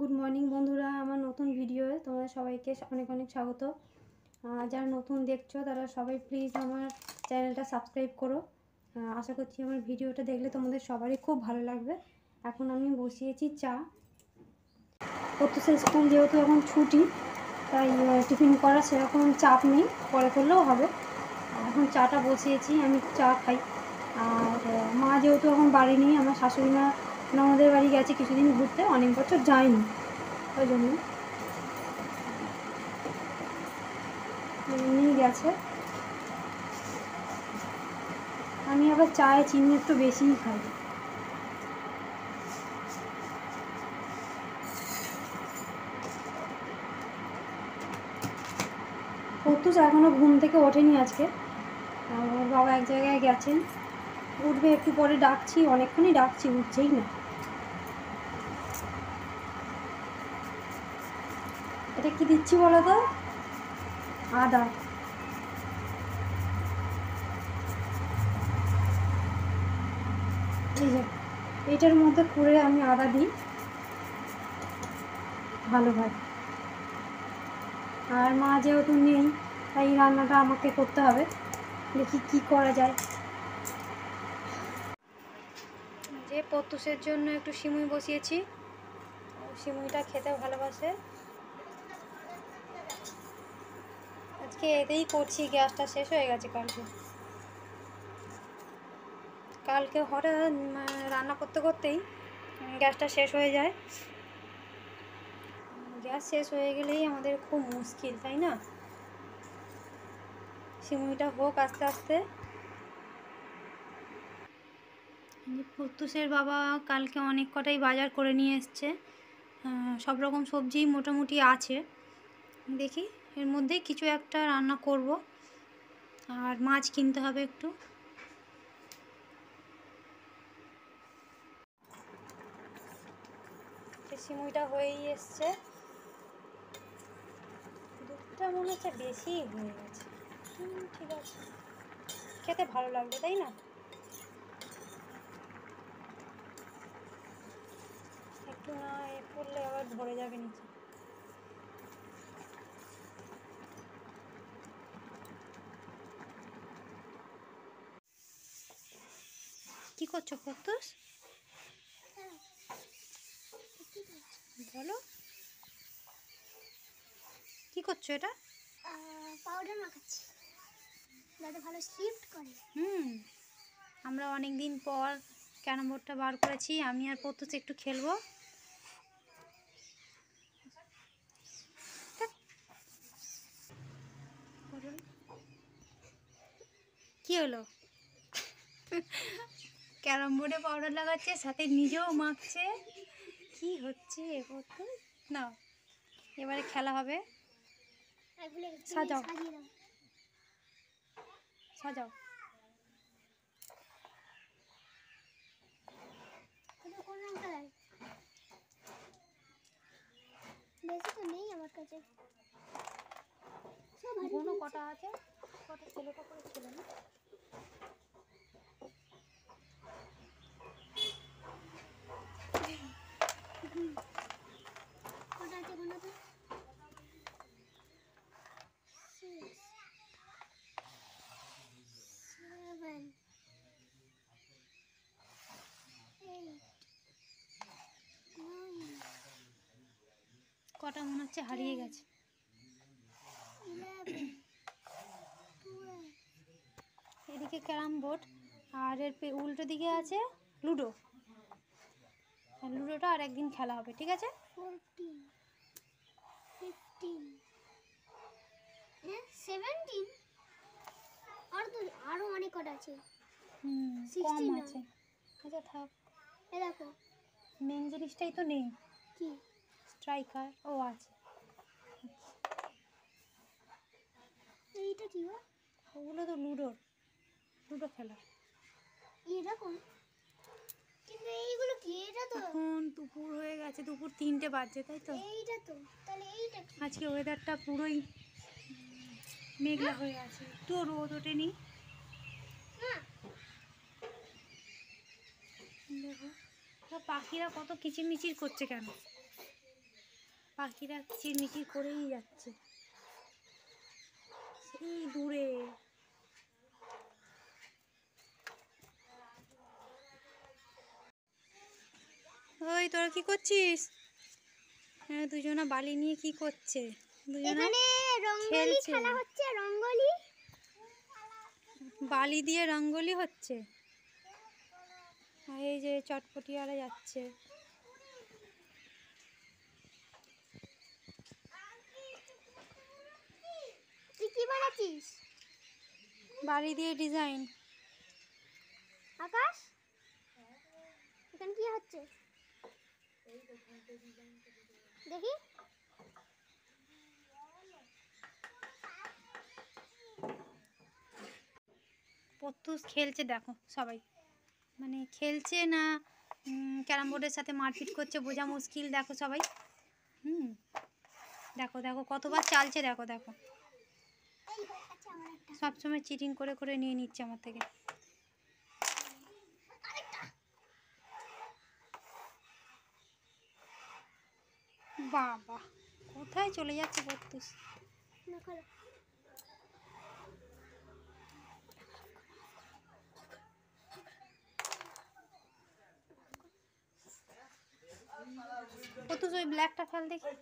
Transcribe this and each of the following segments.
Good morning বন্ধুরা। আমার নতুন ভিডিওয়ে তোমাদের সবাইকে অনেক অনেক স্বাগত। যারা নতুন দেখছ, তারা সবাই প্লিজ আমার চ্যানেলটা সাবস্ক্রাইব করো। আশা করছি আমার ভিডিওটা দেখলে তোমাদের সবারই খুব ভালো লাগবে। এখন আমি বসিয়েছি চা। প্রত্যেক স্কুল যেহেতু এখন ছুটি, তাই টিফিন করা সেরকম চাপ নেই। পরে করলেও হবে। এখন চাটা বসিয়েছি, আমি চা খাই। আর, মা যেহেতু এখন বাড়ি নেই, আমার শাশুড়ি মা আমাদের বাড়ি গেছে কিছুদিন ঘুরতে? অনেক বছর যায়নি। ওই জন্য। এমনিই গেছে। আমি আবার চায়ে চিনি একটু বেশিই খাই। প্রত্যুষ এখনও ঘুম থেকে ওঠেনি আজকে। বাবা এক জায়গায় গেছেন। উঠবে একটু পরে ডাকছি, অনেকক্ষণই ডাকছি, উঠছেই না। এটা কি দিচ্ছি বলো তো আদা। এই যে, এটার মধ্যে করে আমি আদা দিই। ভালো হয়। আর মা যেহেতু নেই, তাই রান্নাটা আমাকে করতে হবে। দেখি কি করা যায়। যে পত্তুষের জন্য একটু সিমুই বসিয়েছি। সিমুইটা খেতে ভালোবাসে। আজকে এতেই করছি, গ্যাসটা শেষ হয়ে গেছে কালকে। কালকে হঠাৎ রান্না করতে করতেই গ্যাসটা শেষ হয়ে যায়। গ্যাস শেষ হয়ে গেলেই আমাদের খুব মুশকিল, তাই না? সিমুইটা হোক আস্তে আস্তে। প্রত্যুষের বাবা কালকে অনেক কটাই বাজার করে নিয়ে এসছে। সব রকম সবজি মোটামুটি আছে। দেখি, এর মধ্যেই কিছু একটা রান্না করব। আর মাছ কিনতে হবে একটু। সিমুইটা হয়েই এসছে। দুধটা মনে হচ্ছে বেশি হয়ে গেছে। ঠিক আছে। খেতে ভালো লাগবে, তাই না একটু না এ করলে আবার ধরে যাবে নিচে। কি করছ প্রত্যুষ বলো। কি করছ এটা? পাউডার মাখাচ্ছি। যাতে ভালো শিফট করে। হুম আমরা অনেক দিন পর ক্যারাম বোর্ডটা বার করেছি আমি আর প্রত্যুষ একটু খেলব। কি হলো? ক্যারাম বোর্ডে পাউডার লাগাচ্ছে সাথে নিজেও মাখছে। কি হচ্ছে না এবারে খেলা হবে। সাজাও। সাজাও। বেশি তো নেই আমার কাছে। কটা আছে? কটা ছেলেটা করে ছিল না কটা মনে হচ্ছে হারিয়ে গেছে। এদিকে ক্যারাম বোর্ড আর এর পে- উল্টো দিকে আছে লুডো। লুডোটা আর একদিন খেলা হবে ঠিক আছে? হ্যাঁ আর অনেক কটা আছে। কম আছে। আচ্ছা থাক। এ দেখো। মেন জিনিসটাই তো নেই। কি? স্ট্রাইকার ও আছে। এইটা কি ওগুলো তো লুডোর। লুডো খেলা এটা কোন কিন্তু এইগুলো কি? এটা তো এখন দুপুর হয়ে গেছে দুপুর তিনটে বাজছে তাই তো? এইটা তো। তাহলে এইটা আজকে ওয়েদারটা পুরোই মেঘলা হয়ে আছে। একটুও রোদ ওঠেনি। দেখো পাখিরা কত কিচিরমিচির করছে কেন? পাখিরা কিচিরমিচির করেই যাচ্ছে। সেই দূরে। ওই তোরা কি করছিস? হ্যাঁ দুজনা বালি নিয়ে কি করছে? দুজনা খেলছে। হচ্ছে বালি দিয়ে রঙ্গোলি হচ্ছে। এই যে চটপটিওয়ালা যাচ্ছে। বালি দিয়ে ডিজাইন আকাশ? এখানে কি হচ্ছে? দেখি। খেলছে, দেখো সবাই। মানে খেলছে না ক্যারাম বোর্ডের সাথে মারপিট করছে, বোঝা মুশকিল, দেখো সবাই। হুম, দেখো দেখো, কতবার চালছে, দেখো দেখো। সবসময় চিটিং করে করে নিয়ে নিচ্ছে আমার থেকে। বাবা কোথায় চলে যাচ্ছে খোলো ওই ব্ল্যাকটা দেখি।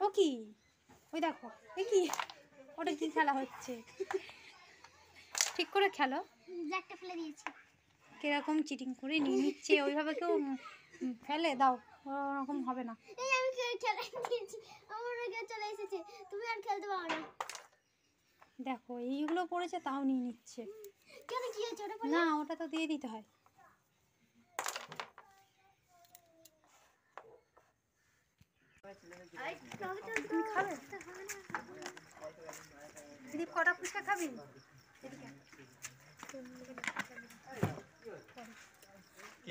ও কি? ওই দেখো এ কি? ওটা কি খেলা হচ্ছে? ঠিক করে খেলো। ব্ল্যাকটা ফেলে দিয়েছি। কীরকম চিটিং করে নিয়ে নিচ্ছে ওইভাবে কেউ ফেলে? দাও। ওরকম হবে না। এই আমি খেলে আমার আগে চলে এসেছে। তুমি আর খেলতে পারো না। দেখো এইগুলো পড়েছে তাও নিয়ে নিচ্ছে। কেন কি হয়েছে? ওটা না ওটা তো দিয়ে দিতে হয়। দিদি কটা ফুচকা খাবি।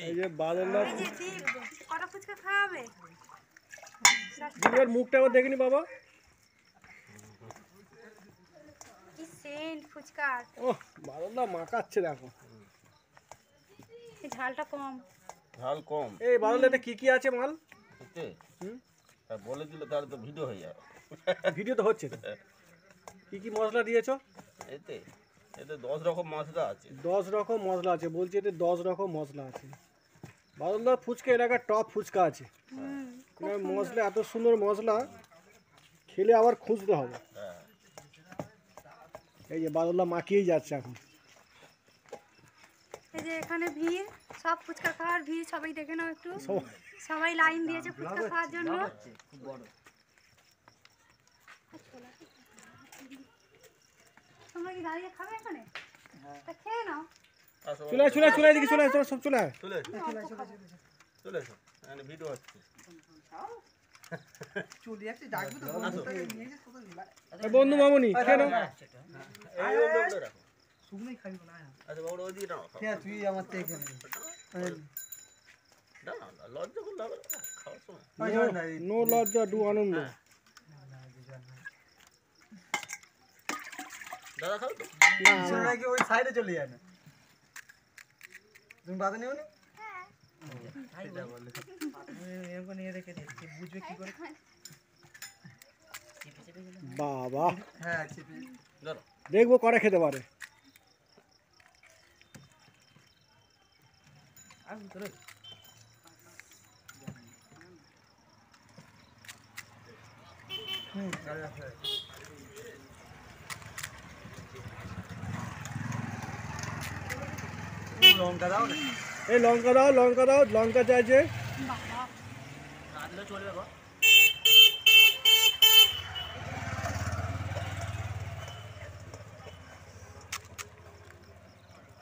এই যে বাদলদা এই কটা ফুচকা খাওয়াবে? দিদির মুখটা একবার দেখিনি বাবা। কি সেন্ট ফুচকার ও বাদলদা মাকাচ্ছে দেখো। ঝালটা কম। ঝাল কম। এই বাদলদাতে কি কি আছে মাল? এতে? হুম? আর বলে দিলে তাহলে তো ভিডিও হয়ে যাবে। ভিডিও তো হচ্ছে তো। কি কি মশলা দিয়েছ? এতে? এতে দশ রকম মশলা আছে। দশ রকম মশলা আছে। বলছি এতে দশ রকম মশলা আছে। বাদলদা ফুচকা এলাকার টপ ফুচকা আছে। মশলা এত সুন্দর মশলা খেলে আবার খুঁজতে হবে। হ্যাঁ। এই যে বাদলদা মাখিয়েই যাচ্ছে এখন। এই যে এখানে ভিড় সব ফুচকা খাওয়ার ভিড় সবাই দেখে নাও একটু। সবাই লাইন দিয়েছে ফুচকা খাওয়ার জন্য। তোমরা কি দাঁড়িয়ে খাবে এখানে? খেয়ে নাও। চলে চলে চলে এদিকে চলে তোরা সব চলে। আয়। চলে চলে ভিডিও হচ্ছে। আসো। এই বন্ধু মামনি রাখো। আচ্ছা আমার থেকে না। লজ্জা নো। ডু আনন্দ। দাদা খাও তো? ওই সাইডে চলে যায় না। তুমি বাধা নিও নি? এরকম নিয়ে রেখে দিচ্ছি বুঝবে কি করে? বাবা। হ্যাঁ দেখব করে খেতে পারে। হুম চলে আসবে লঙ্কা দাও না। এই লঙ্কা দাও লঙ্কা দাও লঙ্কা চাইছে। বাবা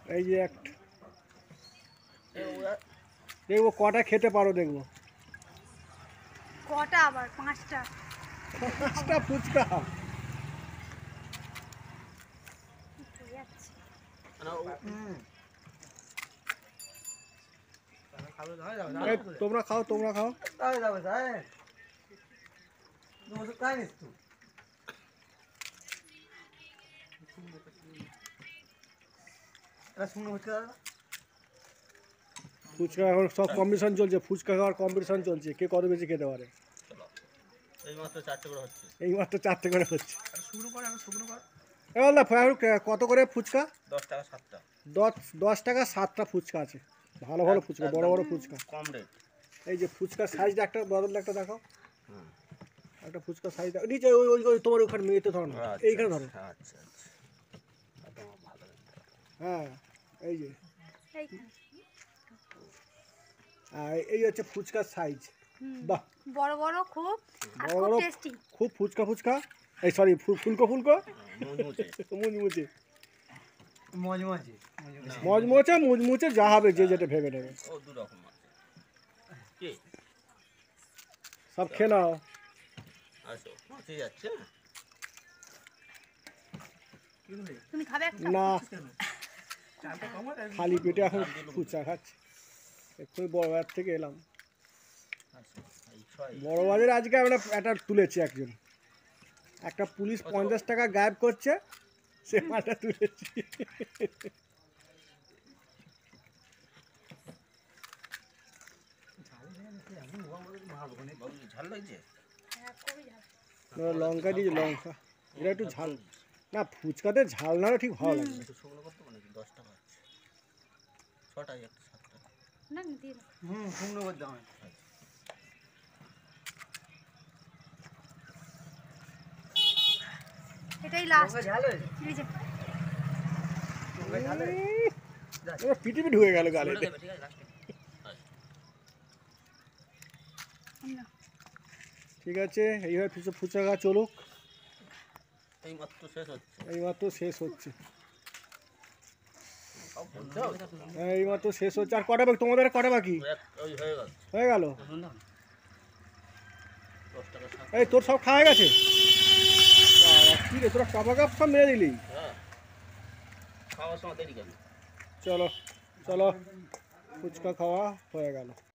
এই যে এক। দেখব কটা খেতে পারো দেখব। কটা আবার? পাঁচটা। পাঁচটা ফুচকা। ও- হুম খাবে দাও যাও এই, তোমরা খাও তোমরা খাও। ফুচকা এখন সব কম্পিটিশন চলছে ফুচকা খাওয়ার কম্পিটিশন চলছে। কে কত বেশি খেতে পারে? এই মাত্র চারটে করে হচ্ছে। কত করে ফুচকা? দশ টাকা সাতটা। দশ দশ টাকা সাতটা ফুচকা আছে। ভালো ভালো ফুচকা বড় বড় ফুচকা। কম রেট এই যে ফুচকার সাইজটা একটা বদল একটা দেখাও। হুম একটা ফুচকার সাইজ দেখো নিচে ওই ওই ওই তোমার ওখানে মেয়েতে ধরো না। আচ্ছা, এইখানে ধরো। আচ্ছা আচ্ছা একদম ভালো হ্যাঁ এই যে। এইখানে। আর এই হচ্ছে ফুচকার সাইজ হুম। বাহ। বড় বড় খুব আর বড় খুব বড় টেস্টি খুব ফুচকা ফুচকা। এই সরি ফুলকো ফুলকো? মুচমুচে মুচমুচে মজমজে। মজমচে মুচমুচে যা হবে যে যেটা ভেবে নেবে। সব খেয়ে নাও। আসো। পৌঁছে যাচ্ছে? তুমি খাবে একটা? না। খালি পেটে এখন ফুচকা খাচ্ছি। এক্ষুনি বড় বাজার থেকে এলাম। বড় বাজারে আজকে আমরা একটা তুলেছি একজন। একটা পুলিশ পঞ্চাশ টাকা গায়েব করছে। সে মাটা তুলেছি লঙ্কা দিয়েছি লঙ্কা। এটা একটু ঝাল। না, ফুচকাতে ঝাল না ঠিক ভালো লাগবে দিয়ে দাও। হুম, শুকনো এটাই লাস্ট ঢুকে গেল গালে। ঠিক আছে এইভাবে ফুচকা ফুচকা চলুক। এই মাত্র শেষ হচ্ছে। এইমাত্র শেষ হ্যাঁ এইমাত্র শেষ হচ্ছে। আর কটা বাকি? তোমাদের আর কটা বাকি? হয়ে গেল। হয়ে এই তোর সব খাওয়া গেছে? বাবা, কি রে তোরা কাপা কাপ সব মেরে দিলি হ্যাঁ খাওয়ার সময় দেরি কেন চলো চলো ফুচকা খাওয়া হয়ে গেল